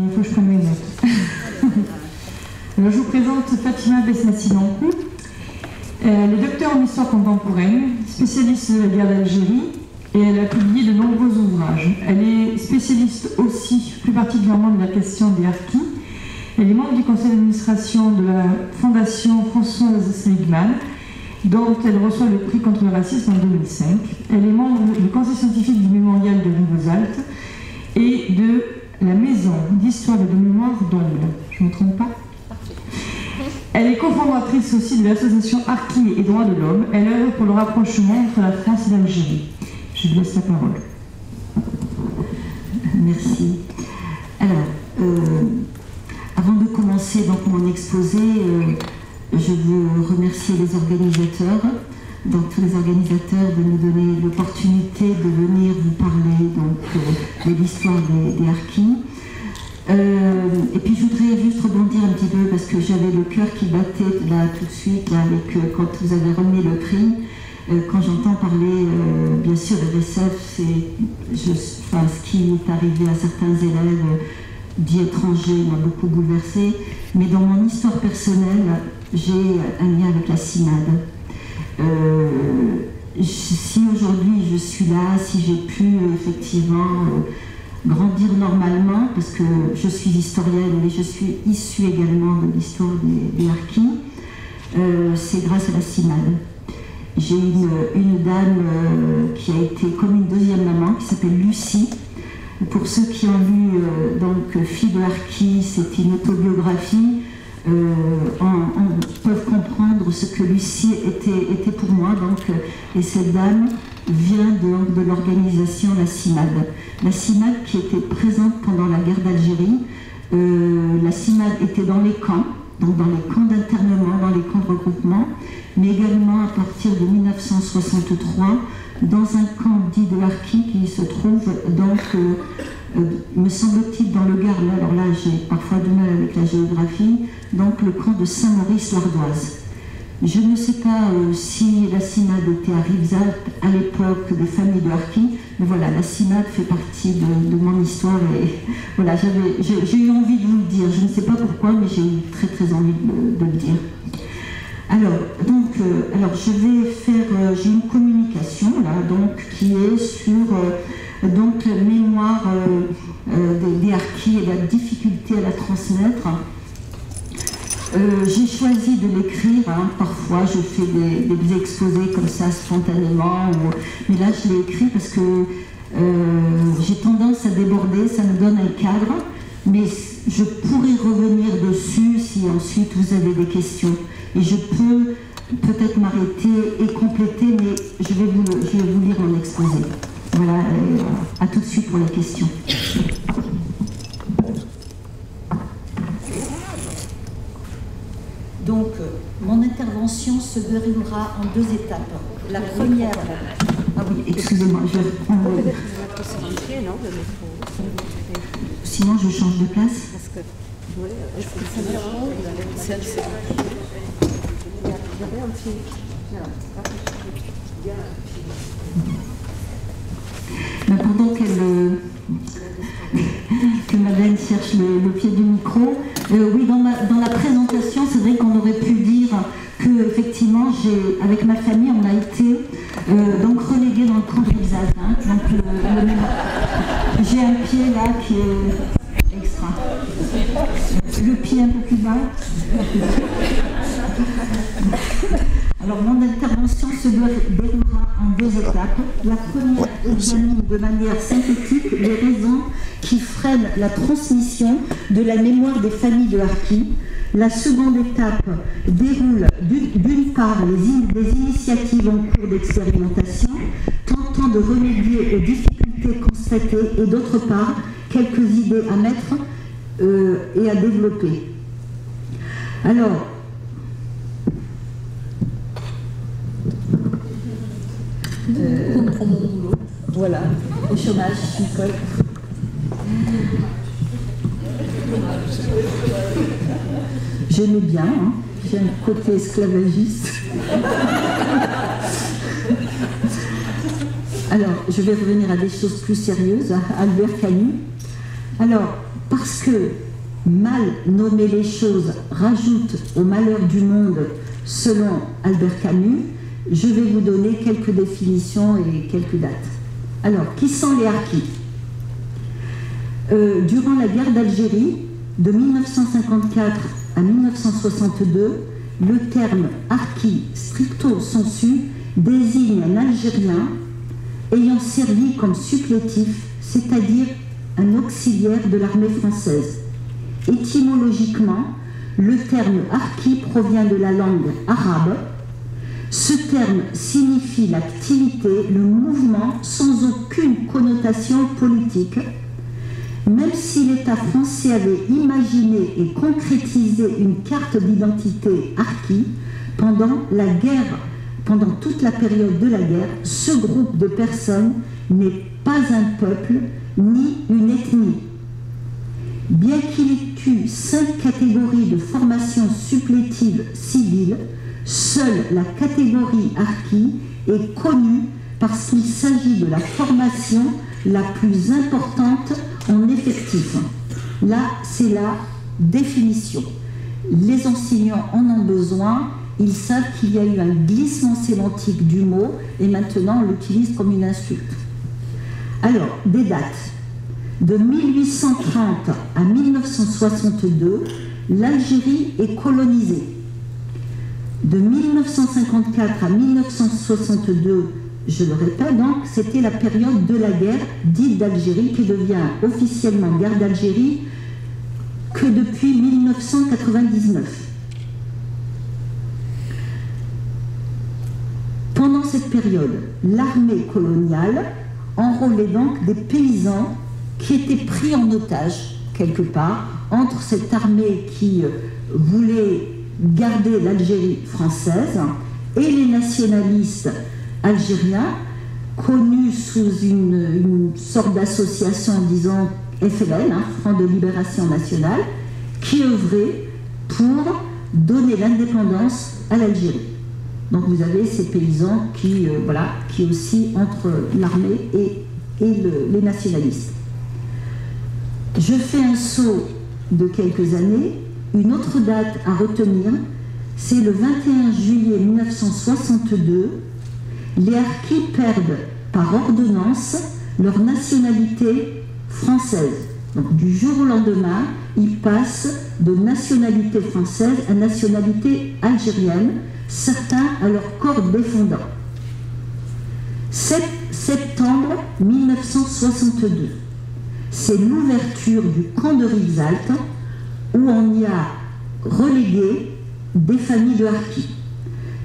Il faut que je prenne mes notes. Alors, je vous présente Fatima Besnassi Dankou. Elle est docteur en histoire contemporaine, spécialiste de la guerre d'Algérie, et elle a publié de nombreux ouvrages. Elle est spécialiste aussi, plus particulièrement de la question des harkis. Elle est membre du conseil d'administration de la Fondation Françoise Seligman, dont elle reçoit le prix contre le racisme en 2005. Elle est membre du conseil scientifique du mémorial de Rivesaltes et de la maison d'histoire et de mémoire d'Ongle. Je ne me trompe pas Elle est cofondatrice aussi de l'association Harki et droits de l'homme. Elle œuvre pour le rapprochement entre la France et l'Algérie. Je lui laisse la parole. Merci. Alors, euh, avant de commencer donc mon exposé, euh, je veux remercier les organisateurs, donc tous les organisateurs de nous donner l'opportunité de venir vous parler donc, euh, de l'histoire des, des. Euh, et puis je voudrais juste rebondir un petit peu parce que j'avais le cœur qui battait là tout de suite là, avec, euh, quand vous avez remis le prix. Quand j'entends parler, bien sûr, RSF, c'est ce qui est arrivé à certains élèves dits étrangers m'a beaucoup bouleversé. Mais dans mon histoire personnelle, j'ai un lien avec la CIMAD. Euh, si aujourd'hui je suis là, si j'ai pu euh, effectivement euh, grandir normalement, parce que je suis historienne, mais je suis issue également de l'histoire des, des harkis, c'est grâce à la CIMAD. J'ai une, dame qui a été comme une deuxième maman, qui s'appelle Lucie. Pour ceux qui ont lu donc Fille de Harki, c'est une autobiographie, euh, en- en- peuvent comprendre ce que Lucie était, pour moi. Donc, euh, et cette dame vient de, de l'organisation La CIMAD. La CIMAD qui était présente pendant la guerre d'Algérie. Euh, la CIMAD était dans les camps, donc dans les camps d'internement, dans les camps de regroupement, mais également à partir de 1963 dans un camp dit de Harki qui se trouve donc, euh, euh, me semble-t-il, dans le Gard. Mais Alors là, j'ai parfois du mal avec la géographie. Donc le camp de Saint-Maurice-l'Ardoise. Je ne sais pas euh, si la CIMAD était à Rivesaltes à l'époque des familles de Harki, mais voilà, la CIMAD fait partie de, mon histoire et voilà, j'ai eu envie de vous le dire. Je ne sais pas pourquoi, mais j'ai eu très très envie de, le- dire. Alors, donc, euh, alors je vais faire, j'ai une communication là, donc qui est sur donc la mémoire euh, euh, des, des et la difficulté à la transmettre. Euh, j'ai choisi de l'écrire, hein, parfois je fais des, exposés comme ça spontanément, mais là je l'ai écrit parce que euh, j'ai tendance à déborder, ça me donne un cadre, mais je pourrais revenir dessus si ensuite vous avez des questions. Et je peux peut-être m'arrêter et compléter, mais je vais vous, je vais vous lire mon exposé. Voilà, euh, à tout de suite pour les questions. Donc, euh, mon intervention se déroulera en deux étapes. La première. Ah oui, excusez-moi, je vais reprendre. Sinon, je change de place. Mais pendant qu'elle, euh, que Madeleine cherche le, pied du micro, euh, oui, dans, la présentation, c'est vrai qu'on aurait pu dire que effectivement, avec ma famille, on a été euh, donc dans le camp de hein. Le- j'ai un pied là qui est extra. Le pied un peu plus bas. Alors, mon intervention se dé- déroulera en deux étapes. La première examine de manière synthétique les raisons qui freinent la transmission de la mémoire des familles de Harki. La seconde étape déroule d'une part les initiatives en cours d'expérimentation, tentant de remédier aux difficultés constatées, et d'autre part quelques idées à mettre euh, et à développer. Alors, Voilà, au chômage, Nicole. J'aimais bien, hein. j'ai un côté esclavagiste. Alors, je vais revenir à des choses plus sérieuses. Albert Camus, Alors, parce que mal nommer les choses rajoute au malheur du monde, selon Albert Camus, je vais vous donner quelques définitions et quelques dates. Alors, qui sont les harkis? Euh, Durant la guerre d'Algérie, de 1954 à 1962, le terme harki stricto sensu désigne un Algérien ayant servi comme supplétif, c'est-à-dire un auxiliaire de l'armée française. Étymologiquement, le terme harki provient de la langue arabe. Ce terme signifie l'activité, le mouvement sans aucune connotation politique. Même si l'État français avait imaginé et concrétisé une carte d'identité harki pendant la guerre, pendant toute la période de la guerre, ce groupe de personnes n'est pas un peuple ni une ethnie. Bien qu'il ait eu cinq catégories de formation supplétive civile, seule la catégorie harki est connue parce qu'il s'agit de la formation la plus importante en effectif. Là, c'est la définition. Les enseignants en ont besoin, ils savent qu'il y a eu un glissement sémantique du mot et maintenant on l'utilise comme une insulte. Alors, des dates. De 1830 à 1962, l'Algérie est colonisée. De 1954 à 1962, je le répète donc, c'était la période de la guerre dite d'Algérie qui devient officiellement guerre d'Algérie que depuis 1999. Pendant cette période, l'armée coloniale enrôlait donc des paysans qui étaient pris en otage quelque part entre cette armée qui euh, voulait garder l'Algérie française et les nationalistes algériens connus sous une, sorte d'association, disons FLN, hein, Front de Libération Nationale, qui œuvrait pour donner l'indépendance à l'Algérie. Donc vous avez ces paysans qui, euh, voilà, qui aussi entre l'armée et, les nationalistes. Je fais un saut de quelques années. Une autre date à retenir, c'est le 21 juillet 1962. Les Harkis perdent par ordonnance leur nationalité française. Du jour au lendemain, ils passent de nationalité française à nationalité algérienne, certains à leur corps défendant. 7 septembre 1962 c'est l'ouverture du camp de Rivesaltes où on y a relégué des familles de harkis.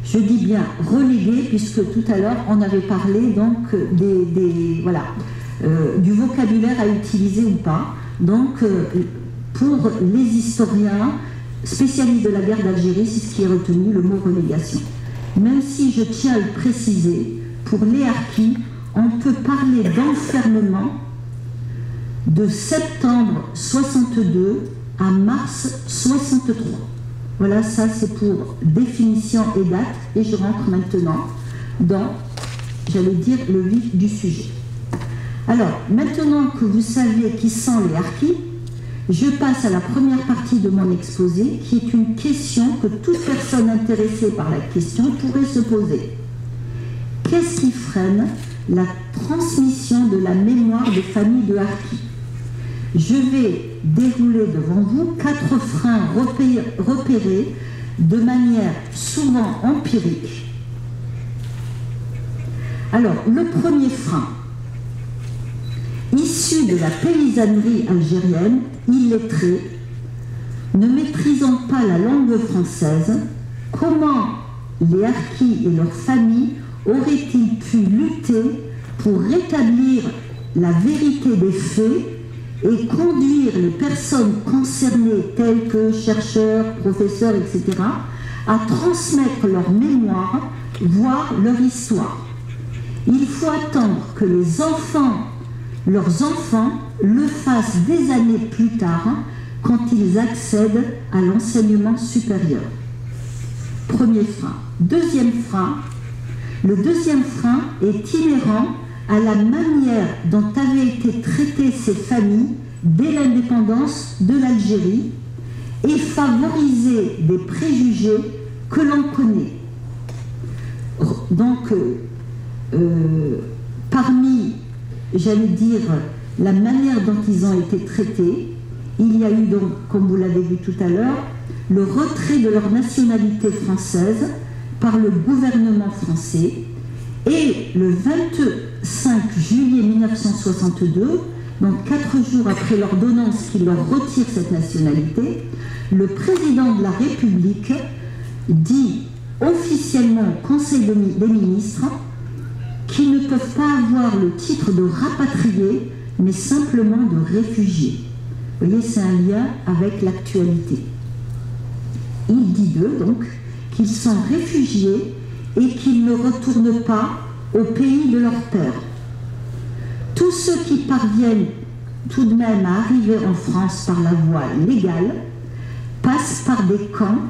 Je dis bien relégué puisque tout à l'heure on avait parlé donc des, voilà, euh, du vocabulaire à utiliser ou pas. Donc euh, pour les historiens spécialistes de la guerre d'Algérie, c'est ce qui est retenu, le mot relégation. Même si je tiens à le préciser, pour les harkis, on peut parler d'enfermement de septembre 62 à mars 63. Voilà, ça c'est pour définition et date, et je rentre maintenant dans, j'allais dire, le vif du sujet. Alors, maintenant que vous savez qui sont les harkis, je passe à la première partie de mon exposé, qui est une question que toute personne intéressée par la question pourrait se poser. Qu'est-ce qui freine la transmission de la mémoire des familles de harkis? Je vais dérouler devant vous quatre freins repérés de manière souvent empirique. Alors, le premier frein, issu de la paysannerie algérienne, illettré, ne maîtrisant pas la langue française, comment les harkis et leurs familles auraient-ils pu lutter pour rétablir la vérité des faits et conduire les personnes concernées, telles que chercheurs, professeurs, etc., à transmettre leur mémoire, voire leur histoire. Il faut attendre que les enfants, leurs enfants, le fassent des années plus tard, quand ils accèdent à l'enseignement supérieur. Premier frein. Deuxième frein, le deuxième frein est inhérent à la manière dont avaient été traitées ces familles dès l'indépendance de l'Algérie et favoriser des préjugés que l'on connaît. Donc, euh, euh, parmi, j'allais dire, la manière dont ils ont été traités, il y a eu donc, comme vous l'avez vu tout à l'heure, le retrait de leur nationalité française par le gouvernement français et le 25 juillet 1962, donc quatre jours après l'ordonnance qui leur retire cette nationalité, le président de la République dit officiellement au Conseil des ministres qu'ils ne peuvent pas avoir le titre de rapatriés, mais simplement de réfugiés. Vous voyez, c'est un lien avec l'actualité. Il dit d'eux, donc, qu'ils sont réfugiés et qu'ils ne retournent pas au pays de leur père. Tous ceux qui parviennent tout de même à arriver en France par la voie légale passent par des camps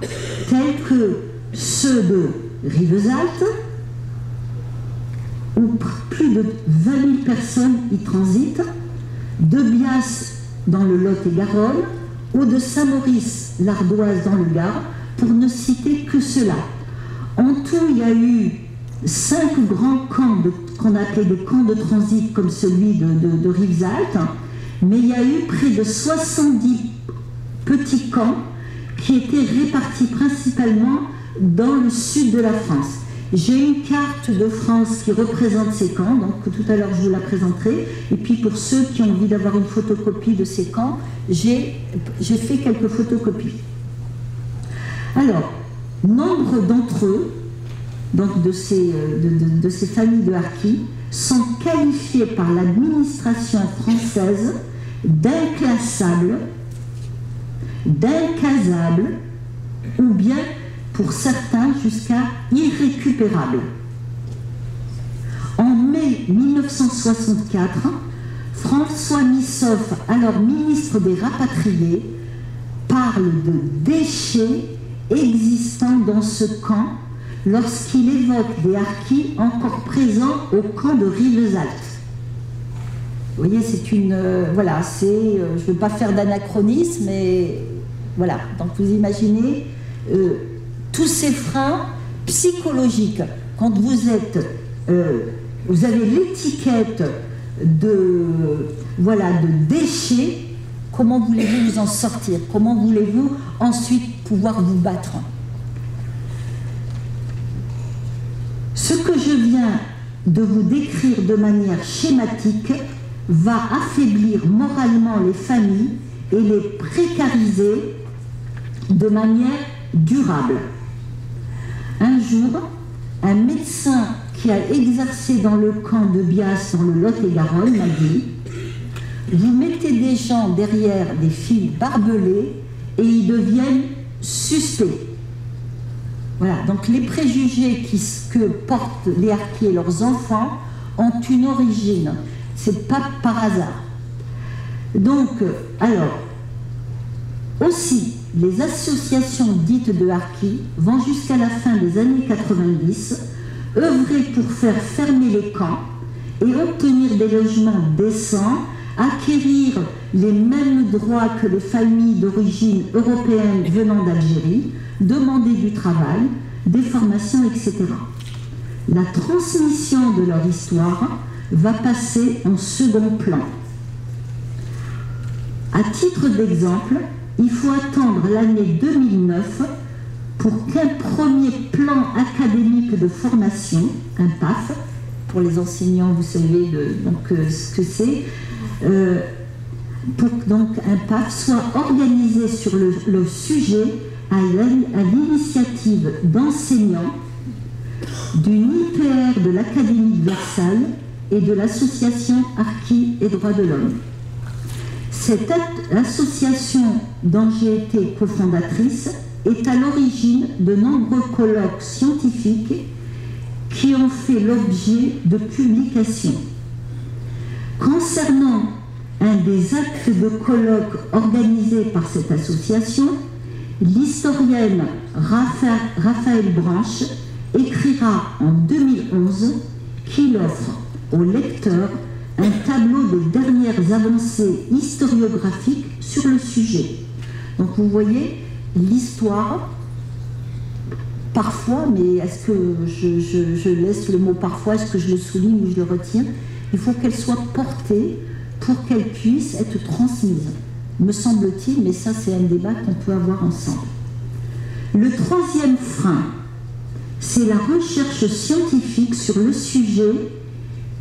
tels que ceux de Rivesaltes, où plus de 20 000 personnes y transitent, de Bias dans le Lot-et-Garonne, ou de Saint-Maurice, l'Ardoise dans le Gard, pour ne citer que cela. En tout, il y a eu cinq grands camps qu'on appelait des camps de transit comme celui de, de, de mais il y a eu près de 70 petits camps qui étaient répartis principalement dans le sud de la France. J'ai une carte de France qui représente ces camps, donc tout à l'heure je vous la présenterai. Et puis pour ceux qui ont envie d'avoir une photocopie de ces camps, j'ai fait quelques photocopies. Alors, nombre d'entre eux, donc de ces, euh, de, de ces familles de harkis, sont qualifiés par l'administration française d'inclassables, d'incasables, ou bien pour certains jusqu'à irrécupérables. En mai 1964, François Missoff, alors ministre des Rapatriés, parle de déchets existants dans ce camp lorsqu'il évoque des harkis encore présents au camp de Rivesaltes. Vous voyez, c'est une. Euh, voilà, c'est. Euh, je ne veux pas faire d'anachronisme, mais voilà. Donc vous imaginez euh, tous ces freins psychologiques. Quand vous êtes. vous avez l'étiquette de. Voilà, de déchets. Comment voulez-vous vous en sortir? Comment voulez-vous ensuite pouvoir vous battre? Ce que je viens de vous décrire de manière schématique va affaiblir moralement les familles et les précariser de manière durable. Un jour, un médecin qui a exercé dans le camp de Bias dans le Lot-et-Garonne m'a dit Vous mettez des gens derrière des fils barbelés et ils deviennent suspects. Voilà, donc les préjugés que portent les harkis et leurs enfants ont une origine. C'est pas par hasard. Donc, alors, aussi, les associations dites de harkis vont jusqu'à la fin des années 90 œuvrer pour faire fermer les camps et obtenir des logements décents, acquérir les mêmes droits que les familles d'origine européenne venant d'Algérie, demander du travail, des formations, etc. La transmission de leur histoire va passer en second plan. À titre d'exemple, il faut attendre l'année 2009 pour qu'un premier plan académique de formation, un PAF, pour les enseignants, vous savez donc, euh, ce que c'est, euh, pour donc un PAF soit organisé sur le, sujet à l'initiative d'enseignants d'une IPR de l'Académie de Versailles et de l'association Arki et Droits de l'Homme. Cette association dont j'ai été cofondatrice est à l'origine de nombreux colloques scientifiques qui ont fait l'objet de publications. Concernant un des actes de colloque organisés par cette association, l'historienne Raphaël Branche écrira en 2011 qu'il offre aux lecteurs un tableau des dernières avancées historiographiques sur le sujet. Donc vous voyez, l'histoire, parfois, mais est-ce que je, laisse le mot parfois, est-ce que je le souligne ou je le retiens Il faut qu'elle soit portée pour qu'elle puisse être transmise, me semble-t-il, mais ça c'est un débat qu'on peut avoir ensemble. Le troisième frein, c'est la recherche scientifique sur le sujet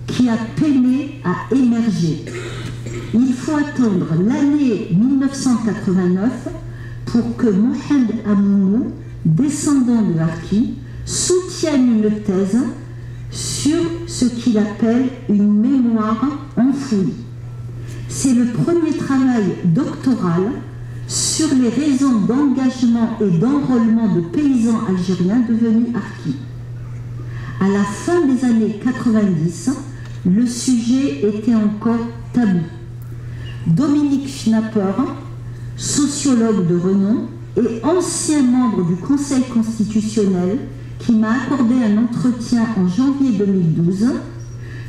qui a peiné à émerger. Il faut attendre l'année 1989 pour que Mohamed Amoumou, descendant de Harki, soutienne une thèse sur ce qu'il appelle une mémoire enfouie. C'est le premier travail doctoral sur les raisons d'engagement et d'enrôlement de paysans algériens devenus harkis. À la fin des années 90, le sujet était encore tabou. Dominique Schnapper, sociologue de renom et ancien membre du Conseil constitutionnel, qui m'a accordé un entretien en janvier 2012,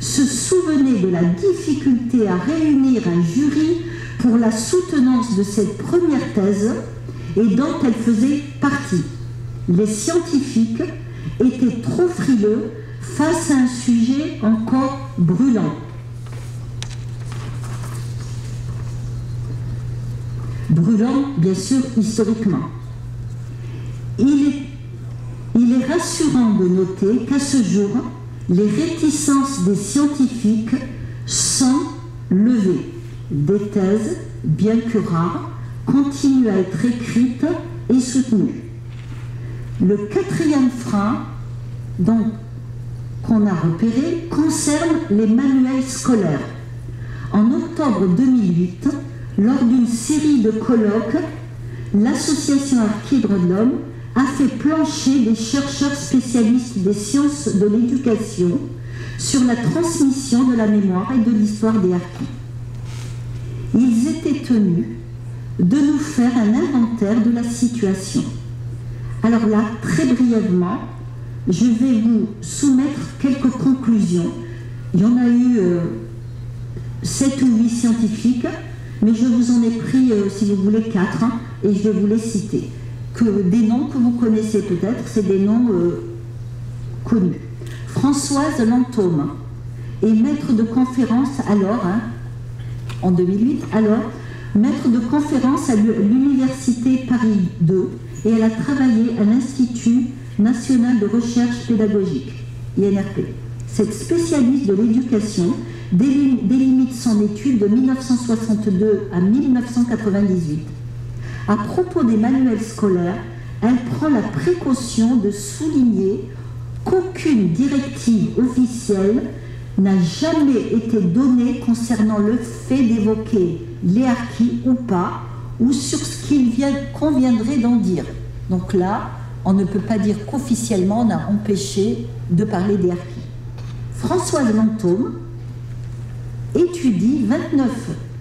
se souvenait de la difficulté à réunir un jury pour la soutenance de cette première thèse et dont elle faisait partie. Les scientifiques étaient trop frileux face à un sujet encore brûlant. Brûlant, bien sûr, historiquement. Il est, rassurant de noter qu'à ce jour, les réticences des scientifiques sont levées. Des thèses, bien que rares, continuent à être écrites et soutenues. Le quatrième frein, donc qu'on a repéré concerne les manuels scolaires. En octobre 2008, lors d'une série de colloques, l'association Archidre de l'Homme a fait plancher des chercheurs spécialistes des sciences de l'éducation sur la transmission de la mémoire et de l'histoire des harkis. Ils étaient tenus de nous faire un inventaire de la situation. Alors là, très brièvement, je vais vous soumettre quelques conclusions. Il y en a eu euh, sept ou huit scientifiques, mais je vous en ai pris, euh, si vous voulez, quatre, hein, et je vais vous les citer. Que, des noms que vous connaissez peut-être, c'est des noms euh, connus. Françoise Lantôme est maître de conférence alors, hein, en 2008, alors, maître de conférence à l'Université Paris 2, et elle a travaillé à l'Institut national de recherche pédagogique, INRP. Cette spécialiste de l'éducation délimite son étude de 1962 à 1998. À propos des manuels scolaires, elle prend la précaution de souligner qu'aucune directive officielle n'a jamais été donnée concernant le fait d'évoquer harkis ou pas, ou sur ce qu'il conviendrait d'en dire. Donc là, on ne peut pas dire qu'officiellement on a empêché de parler harkis. Françoise Lantôme étudie 29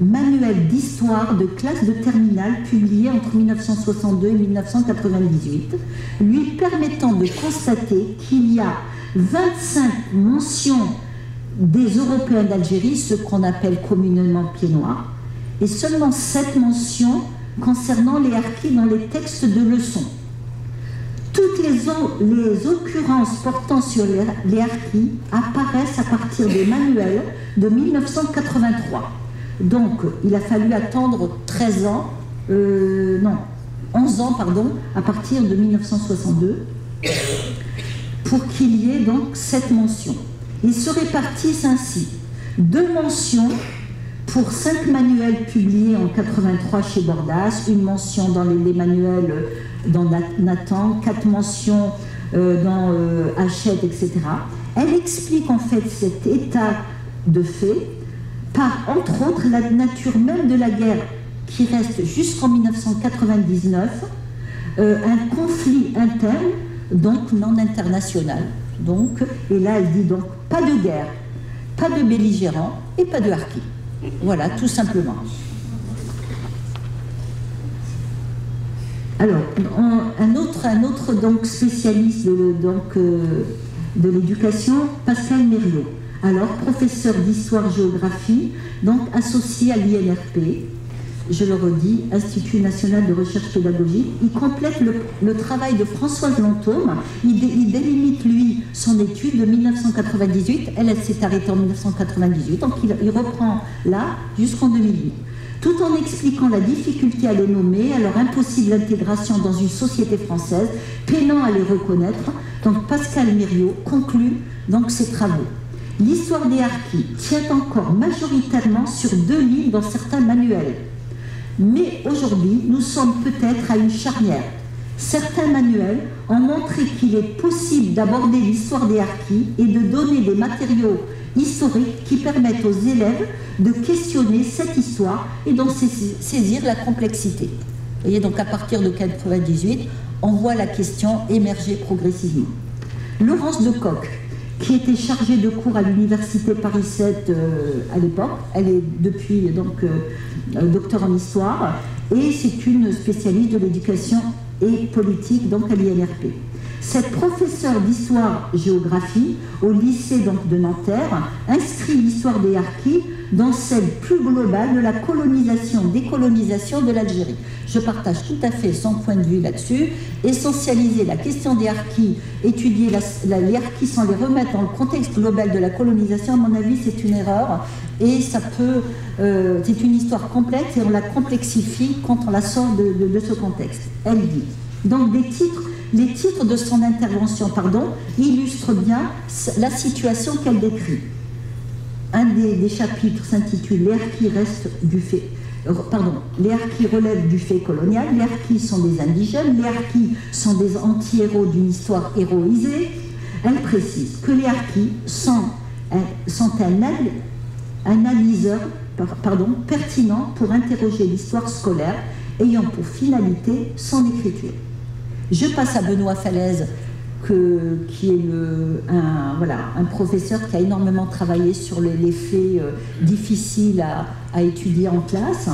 manuels d'histoire de classe de terminale publiés entre 1962 et 1998, lui permettant de constater qu'il y a 25 mentions des Européens d'Algérie, ce qu'on appelle communément pieds noirs, et seulement 7 mentions concernant les harkis dans les textes de leçons. Toutes les, les occurrences portant sur les, les harkis apparaissent à partir des manuels de 1983. Donc, il a fallu attendre 13 ans, euh, non, 11 ans, pardon, à partir de 1962, pour qu'il y ait donc cette mention. Ils se répartissent ainsi. Deux mentions pour cinq manuels publiés en 83 chez Bordas, une mention dans les, manuels dans Nathan, quatre mentions euh, dans euh, Hachette, etc. Elle explique en fait cet état de fait par, entre autres, la nature même de la guerre qui reste jusqu'en 1999, euh, un conflit interne, donc non international. Donc, et là, elle dit donc pas de guerre, pas de belligérants et pas de harkis. Voilà, tout simplement. Alors, un autre, un autre donc, spécialiste de, euh, de l'éducation, Pascal Mériot. Alors professeur d'histoire-géographie, donc associé à l'INRP, je le redis, Institut national de recherche pédagogique. Il complète le, travail de Françoise Lantôme. Il, délimite, lui, son étude de 1998. Elle, s'est arrêtée en 1998, donc il, reprend là jusqu'en 2008 tout en expliquant la difficulté à les nommer, à leur impossible intégration dans une société française, peinant à les reconnaître. Donc Pascal Miriot conclut donc ses travaux. L'histoire des harkis tient encore majoritairement sur deux lignes dans certains manuels. Mais aujourd'hui, nous sommes peut-être à une charnière. Certains manuels ont montré qu'il est possible d'aborder l'histoire des harkis et de donner des matériaux historiques qui permettent aux élèves de questionner cette histoire et d'en saisir la complexité. Vous voyez, donc à partir de 1998, on voit la question émerger progressivement. Laurence de Coq, qui était chargée de cours à l'université Paris 7 euh, à l'époque, elle est depuis donc euh, euh, docteur en histoire, et c'est une spécialiste de l'éducation et politique donc à l'INRP. Cette professeure d'histoire-géographie au lycée de Nanterre inscrit l'histoire des harkis dans celle plus globale de la colonisation, décolonisation de l'Algérie. Je partage tout à fait son point de vue là-dessus. Essentialiser la question des harkis, étudier les harkis sans les remettre dans le contexte global de la colonisation, à mon avis, c'est une erreur. Et ça peut, euh, c'est une histoire complexe et on la complexifie quand on la sort de, de ce contexte. Elle dit. Donc des titres les titres de son intervention illustrent bien la situation qu'elle décrit. Un des, chapitres s'intitule Les harkis. Euh, relèvent du fait colonial, les harkis sont des indigènes, les harkis sont des anti-héros d'une histoire héroïsée. Elle précise que les harkis sont, un, analyseur pertinent pour interroger l'histoire scolaire ayant pour finalité son écriture. Je passe à Benoît Falaise, qui est un, professeur qui a énormément travaillé sur les, faits euh, difficiles à, étudier en classe.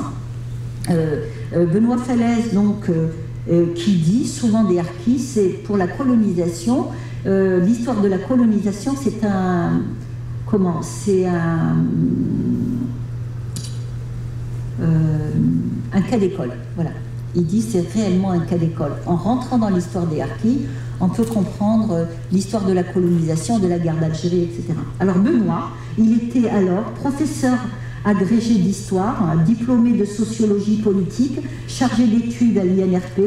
Euh, euh, Benoît Falaise, donc, qui dit souvent des harkis, c'est pour la colonisation. L'histoire de la colonisation, c'est un. Comment C'est un. un cas d'école. Voilà. Il dit c'est réellement un cas d'école. En rentrant dans l'histoire des harkis, on peut comprendre l'histoire de la colonisation, de la guerre d'Algérie, etc. Alors Benoît, il était alors professeur agrégé d'histoire, diplômé de sociologie politique, chargé d'études à l'INRP,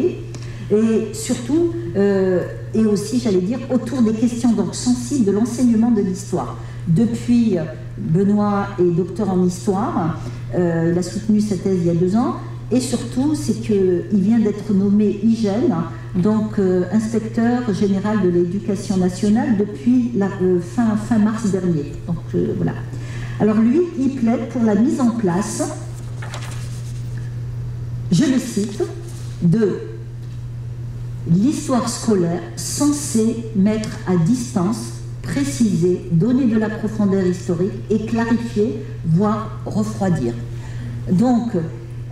et surtout, euh, et aussi, j'allais dire, autour des questions donc sensibles de l'enseignement de l'histoire. Depuis, Benoît est docteur en histoire, euh, il a soutenu sa thèse il y a deux ans, et surtout, c'est qu'il vient d'être nommé hygiène, donc euh, inspecteur général de l'éducation nationale depuis euh, fin, fin mars dernier. Donc euh, voilà. Alors lui, il plaide pour la mise en place, je le cite, de l'histoire scolaire censée mettre à distance, préciser, donner de la profondeur historique et clarifier, voire refroidir. Donc,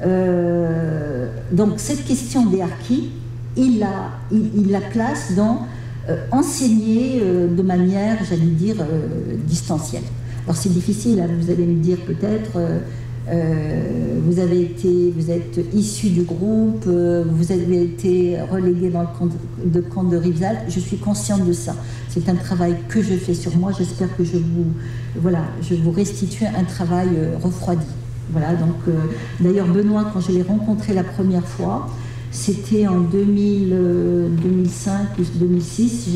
euh, donc cette question des harkis, il la, place dans euh, enseigner euh, de manière, j'allais dire, distancielle. Alors c'est difficile, hein, vous allez me dire peut-être, vous avez été, vous êtes issu du groupe, vous avez été relégué dans le camp de, de de Je suis consciente de ça. C'est un travail que je fais sur moi. J'espère que je vous, voilà, je vous restitue un travail refroidi. Voilà, donc euh, d'ailleurs Benoît, quand je l'ai rencontré la première fois, c'était en 2005 ou 2006.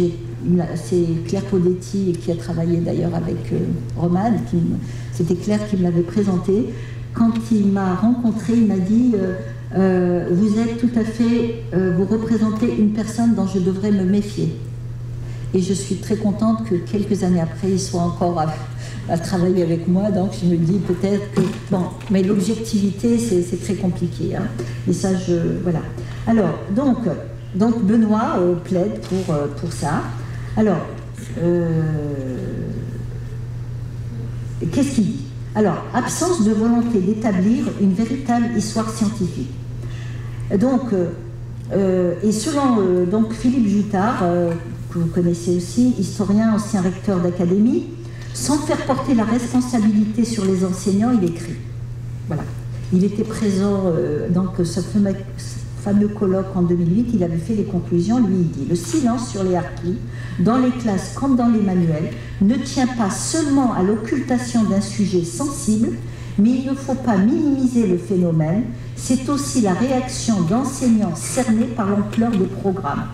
C'est Claire Podetti qui a travaillé d'ailleurs avec euh, Romane. C'était Claire qui me l'avait présenté. Quand il m'a rencontré, il m'a dit euh, Vous êtes tout à fait, vous représentez une personne dont je devrais me méfier. Et je suis très contente que quelques années après, il soit encore à, travailler avec moi. Donc je me dis peut-être que. Bon, mais l'objectivité, c'est très compliqué. Hein. Et ça, je. Voilà. Alors, donc, donc Benoît euh, plaide pour, euh, pour ça. Alors, euh, qu'est-ce qu'il dit? Alors, absence de volonté d'établir une véritable histoire scientifique. Donc, et selon donc, Philippe Jutard, que vous connaissez aussi, historien, ancien recteur d'académie, Sans faire porter la responsabilité sur les enseignants, il écrit. Voilà. Il était présent, euh, donc ce fameux, colloque en 2008, il avait fait les conclusions, lui il dit, le silence sur les harkis, dans les classes comme dans les manuels, ne tient pas seulement à l'occultation d'un sujet sensible, mais il ne faut pas minimiser le phénomène, c'est aussi la réaction d'enseignants cernés par l'ampleur des programmes.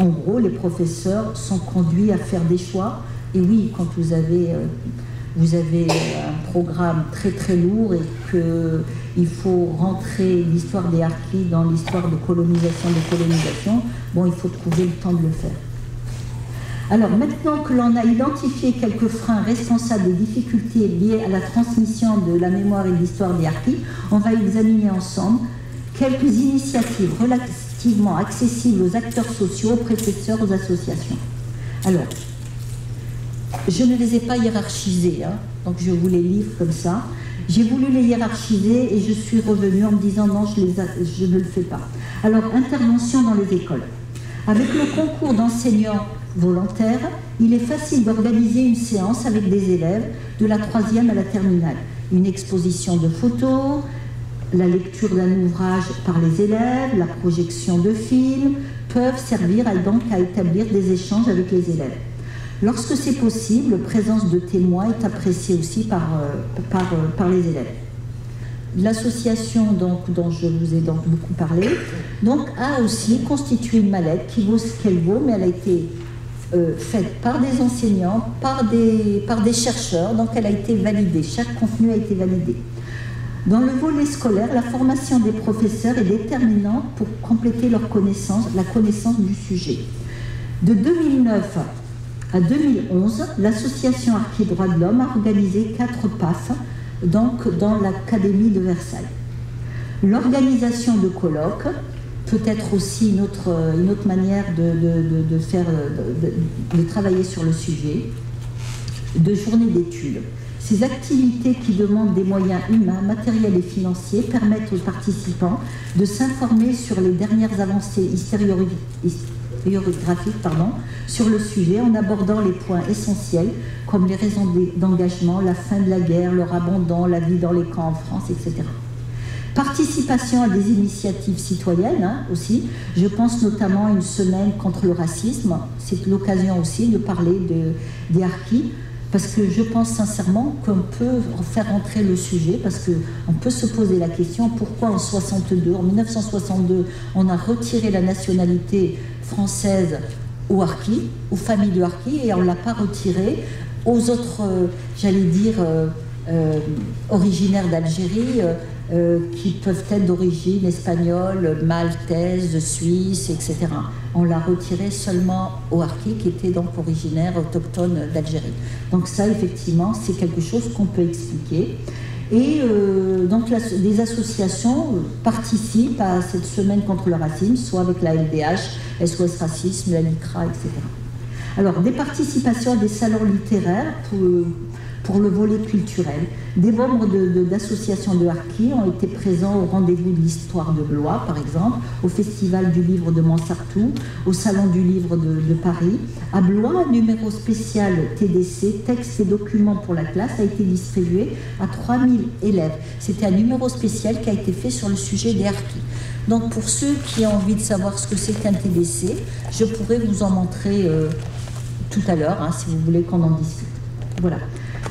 En gros, les professeurs sont conduits à faire des choix. Et oui, quand vous avez, euh, avez un programme très très lourd et qu'il faut rentrer l'histoire des harkis dans l'histoire de colonisation, de colonisation, il faut trouver le temps de le faire. Alors maintenant que l'on a identifié quelques freins responsables des difficultés liées à la transmission de la mémoire et de l'histoire des harkis, on va examiner ensemble quelques initiatives relativement accessibles aux acteurs sociaux, aux professeurs, aux associations. Alors, je ne les ai pas hiérarchisés, hein, donc je vous les livre comme ça. J'ai voulu les hiérarchiser et je suis revenue en me disant non, je, ne le fais pas. Alors, intervention dans les écoles. Avec le concours d'enseignants volontaire, il est facile d'organiser une séance avec des élèves de la troisième à la terminale. Une exposition de photos, la lecture d'un ouvrage par les élèves, la projection de films peuvent servir à, donc à établir des échanges avec les élèves. Lorsque c'est possible, la présence de témoins est appréciée aussi par, euh, euh, par les élèves. L'association dont je vous ai donc beaucoup parlé donc, a aussi constitué une mallette qui vaut ce qu'elle vaut, mais elle a été euh, faite par des enseignants, par des, par des chercheurs, donc elle a été validée, chaque contenu a été validé. Dans le volet scolaire, la formation des professeurs est déterminante pour compléter leur connaissance, la connaissance du sujet. De 2009 à 2011, l'association Archi Droits de l'Homme a organisé quatre PAF donc dans l'Académie de Versailles. L'organisation de colloques, peut-être aussi une autre, manière de, de, travailler sur le sujet, de journées d'études. Ces activités qui demandent des moyens humains, matériels et financiers permettent aux participants de s'informer sur les dernières avancées historiographiques pardon, sur le sujet en abordant les points essentiels comme les raisons d'engagement, la fin de la guerre, leur abandon, la vie dans les camps en France, etc. Participation à des initiatives citoyennes hein, aussi. Je pense notamment à une semaine contre le racisme. C'est l'occasion aussi de parler de, des harkis. Parce que je pense sincèrement qu'on peut faire entrer le sujet, parce qu'on peut se poser la question pourquoi en 62, en 1962, on a retiré la nationalité française aux harkis, aux familles de harkis, et on ne l'a pas retiré aux autres, euh, j'allais dire, euh, euh, originaires d'Algérie, euh, qui peuvent être d'origine espagnole, maltaise, suisse, etc. On l'a retiré seulement aux Harkis, qui étaient donc originaires autochtones d'Algérie. Donc ça, effectivement, c'est quelque chose qu'on peut expliquer. Et euh, donc des associations participent à cette semaine contre le racisme, soit avec la LDH, SOS Racisme, la LICRA, etc. Alors, des participations à des salons littéraires pour le volet culturel. Des membres d'associations de, de ont été présents au rendez-vous de l'histoire de Blois, par exemple, au Festival du livre de Montsartou, au Salon du livre de, Paris. À Blois, un numéro spécial TDC, texte et documents pour la classe, a été distribué à 3000 élèves. C'était un numéro spécial qui a été fait sur le sujet des harkis. Donc pour ceux qui ont envie de savoir ce que c'est qu'un TDC, je pourrais vous en montrer euh, tout à l'heure, hein, si vous voulez qu'on en discute. Voilà.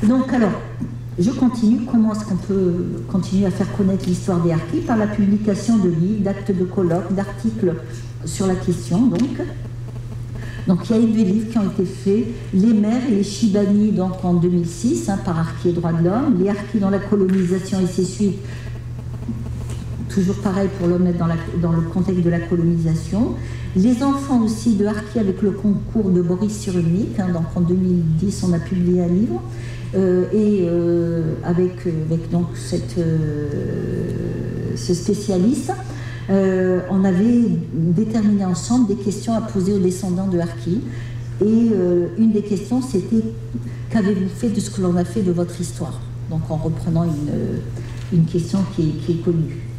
Donc alors, je continue. Comment est-ce qu'on peut continuer à faire connaître l'histoire des harkis Par la publication de livres, d'actes de colloques, d'articles sur la question, donc. Donc il y a eu des livres qui ont été faits, Les mères et les Shibani donc en 2006 hein, par Harki et Droits de l'Homme, Les Harkis dans la colonisation et ses suites, toujours pareil pour le mettre dans, le contexte de la colonisation. Les enfants aussi de Harki avec le concours de Boris Cyrulnik, hein, donc en 2010 on a publié un livre. Euh, et euh, avec, avec, donc euh, ce spécialiste, on avait déterminé ensemble des questions à poser aux descendants de Harki. Et une des questions, c'était qu'avez-vous fait de ce que l'on a fait de votre histoire? Donc en reprenant une, question qui est, qui est, connue.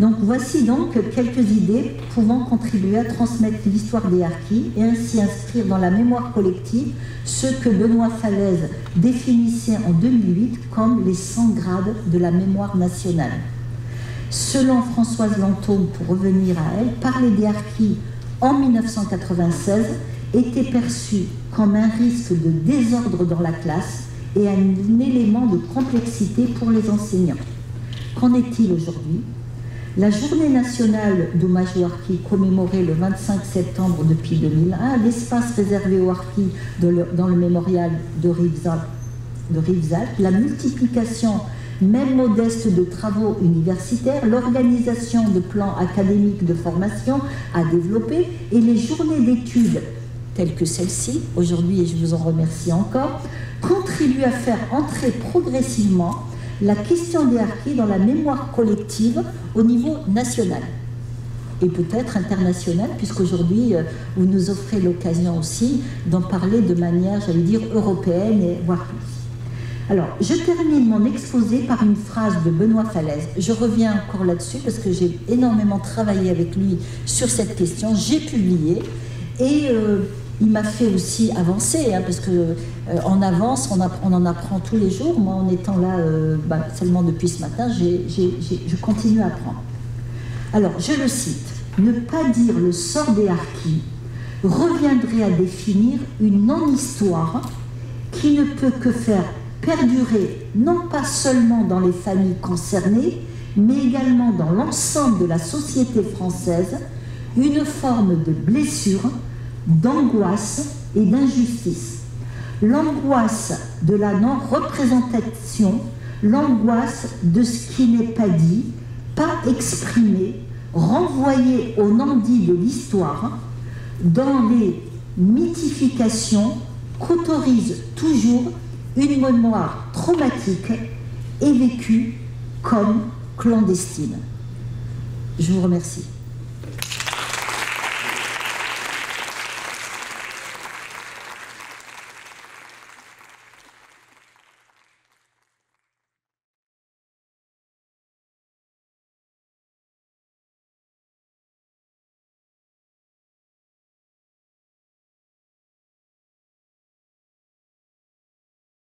Voici donc quelques idées pouvant contribuer à transmettre l'histoire des harkis et ainsi inscrire dans la mémoire collective ce que Benoît Falaise définissait en 2008 comme les 100 grades de la mémoire nationale. Selon Françoise Lantôme, pour revenir à elle, parler des harkis en 1996 était perçu comme un risque de désordre dans la classe et un élément de complexité pour les enseignants. Qu'en est-il aujourd'hui? La journée nationale d'hommage aux Harkis, commémorée le 25 septembre depuis 2001, l'espace réservé aux Harkis dans le, mémorial de Rivesal, la multiplication même modeste de travaux universitaires, l'organisation de plans académiques de formation à développer et les journées d'études telles que celle-ci, aujourd'hui, et je vous en remercie encore, contribuent à faire entrer progressivement la question des harkis dans la mémoire collective au niveau national et peut-être international, puisqu'aujourd'hui, euh, vous nous offrez l'occasion aussi d'en parler de manière, j'allais dire, européenne et voire plus. Alors, je termine mon exposé par une phrase de Benoît Falaise. Je reviens encore là-dessus parce que j'ai énormément travaillé avec lui sur cette question. J'ai publié et euh, il m'a fait aussi avancer, hein, parce que euh, en avance, on, en apprend tous les jours. Moi, en étant là euh, bah, seulement depuis ce matin, je continue à apprendre. Alors, je le cite Ne pas dire le sort des harkis reviendrait à définir une non-histoire qui ne peut que faire perdurer, non pas seulement dans les familles concernées, mais également dans l'ensemble de la société française, une forme de blessure d'angoisse et d'injustice. L'angoisse de la non-représentation, l'angoisse de ce qui n'est pas dit, pas exprimé, renvoyé au non-dit de l'histoire, dans les mythifications qu'autorise toujours une mémoire traumatique et vécue comme clandestine. Je vous remercie.